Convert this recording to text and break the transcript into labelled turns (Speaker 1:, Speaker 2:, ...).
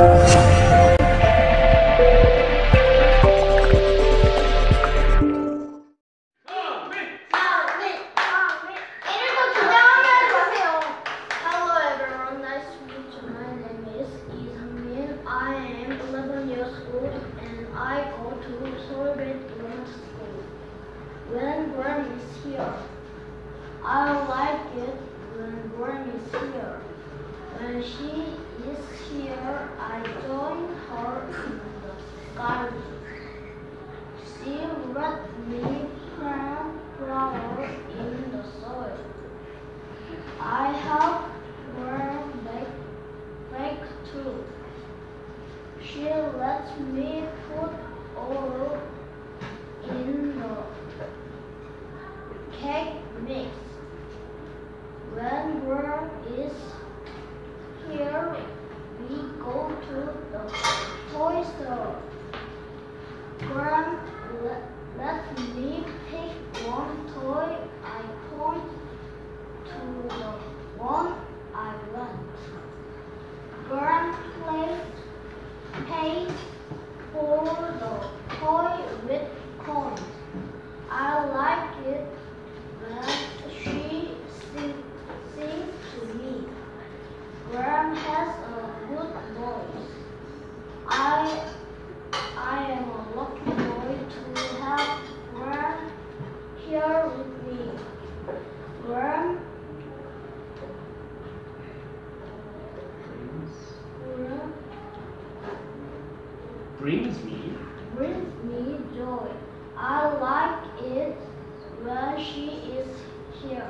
Speaker 1: I am 11 years old and I go to Sorbet Grammar School. When Gram is here, I like it when Gram is here. When she is here, I join her in She let me plant flowers in the soil. I help her bake, bake too. She lets me put oil in the cake mix. When Gram is here, we go to the toy store. Gram let, me pick one toy. I point to the one I want. Gram played paid for the toy with coins. I like it when she sing, sings to me. Gram has a good voice. I am a lucky boy to have Gram here with me. Gram Gram
Speaker 2: brings me
Speaker 1: brings me joy. I like it when she is here.